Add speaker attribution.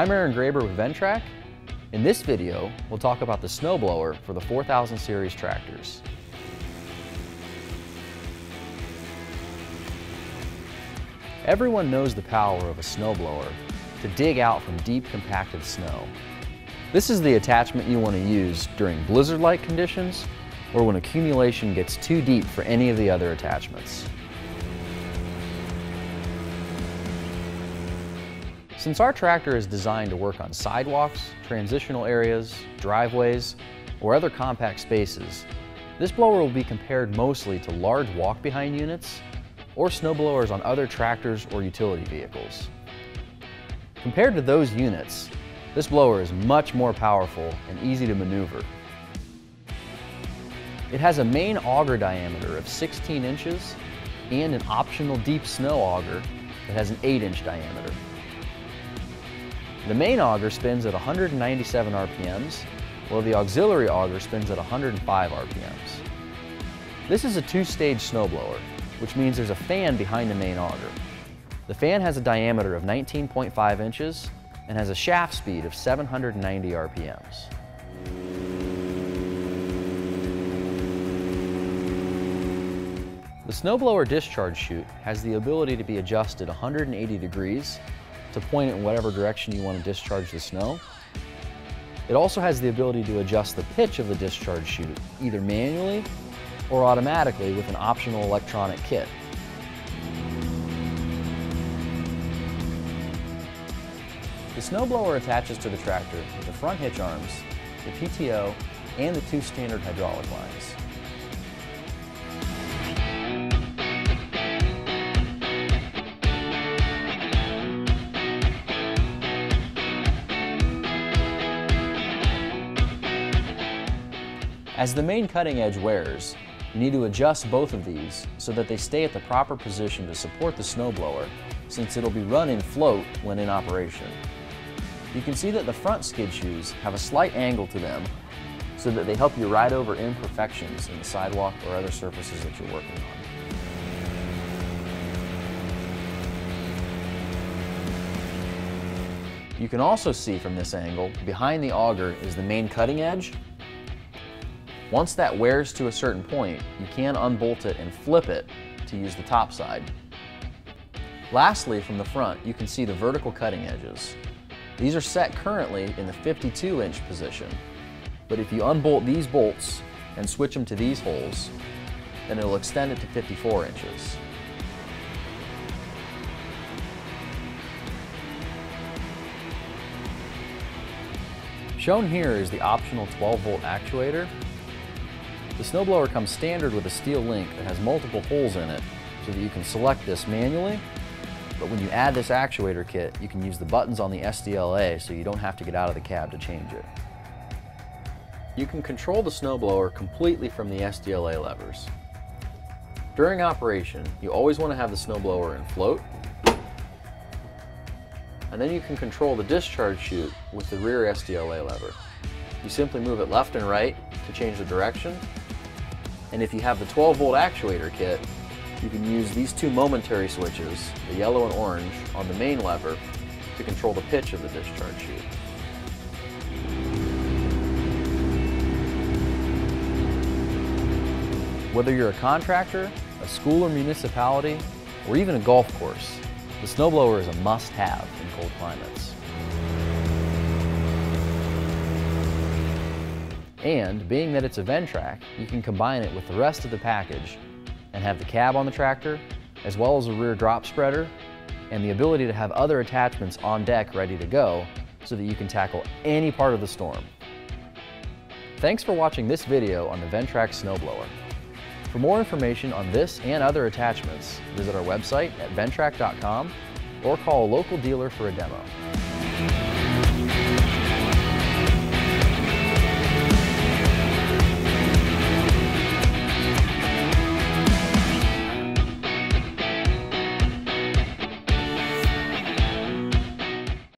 Speaker 1: I'm Aaron Graber with Ventrac. In this video, we'll talk about the snowblower for the 4000 series tractors. Everyone knows the power of a snowblower to dig out from deep compacted snow. This is the attachment you want to use during blizzard-like conditions or when accumulation gets too deep for any of the other attachments. Since our tractor is designed to work on sidewalks, transitional areas, driveways, or other compact spaces, this blower will be compared mostly to large walk-behind units or snowblowers on other tractors or utility vehicles. Compared to those units, this blower is much more powerful and easy to maneuver. It has a main auger diameter of 16 inches and an optional deep snow auger that has an 8 inch diameter. The main auger spins at 197 RPMs, while the auxiliary auger spins at 105 RPMs. This is a two-stage snowblower, which means there's a fan behind the main auger. The fan has a diameter of 19.5 inches and has a shaft speed of 790 RPMs. The snowblower discharge chute has the ability to be adjusted 180 degrees to point it in whatever direction you want to discharge the snow. It also has the ability to adjust the pitch of the discharge chute, either manually or automatically with an optional electronic kit. The snowblower attaches to the tractor with the front hitch arms, the PTO, and the two standard hydraulic lines. As the main cutting edge wears, you need to adjust both of these so that they stay at the proper position to support the snowblower since it'll be run in float when in operation. You can see that the front skid shoes have a slight angle to them so that they help you ride over imperfections in the sidewalk or other surfaces that you're working on. You can also see from this angle, behind the auger is the main cutting edge once that wears to a certain point, you can unbolt it and flip it to use the top side. Lastly, from the front, you can see the vertical cutting edges. These are set currently in the 52 inch position, but if you unbolt these bolts and switch them to these holes, then it will extend it to 54 inches. Shown here is the optional 12 volt actuator the snowblower comes standard with a steel link that has multiple holes in it so that you can select this manually, but when you add this actuator kit, you can use the buttons on the SDLA so you don't have to get out of the cab to change it. You can control the snowblower completely from the SDLA levers. During operation, you always want to have the snowblower in float, and then you can control the discharge chute with the rear SDLA lever. You simply move it left and right to change the direction, and if you have the 12 volt actuator kit, you can use these two momentary switches, the yellow and orange, on the main lever to control the pitch of the discharge chute. Whether you're a contractor, a school or municipality, or even a golf course, the snowblower is a must-have in cold climates. And being that it's a Ventrac, you can combine it with the rest of the package and have the cab on the tractor, as well as a rear drop spreader, and the ability to have other attachments on deck ready to go so that you can tackle any part of the storm. Thanks for watching this video on the Ventrac snowblower. For more information on this and other attachments, visit our website at ventrac.com or call a local dealer for a demo.